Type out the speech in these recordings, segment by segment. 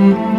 Mm-hmm.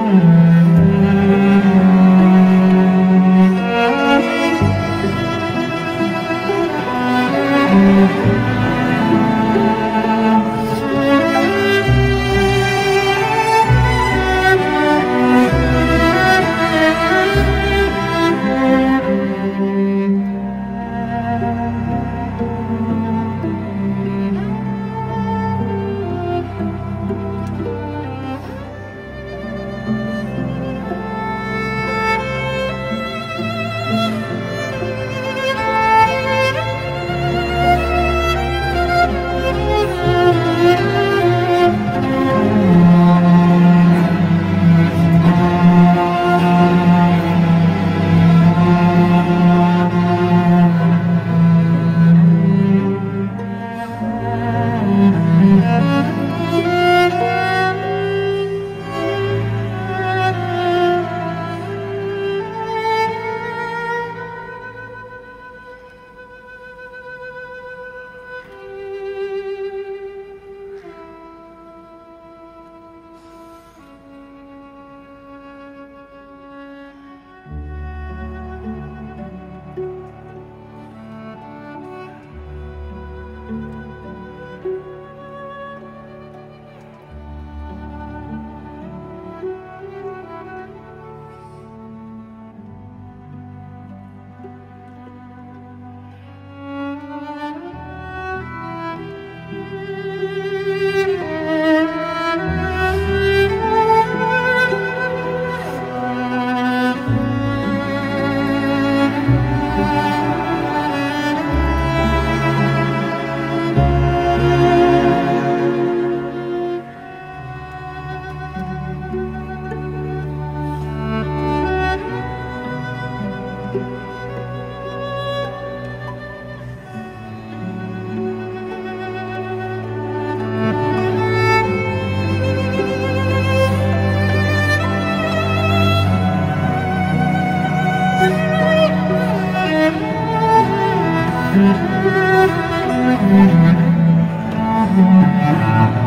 Música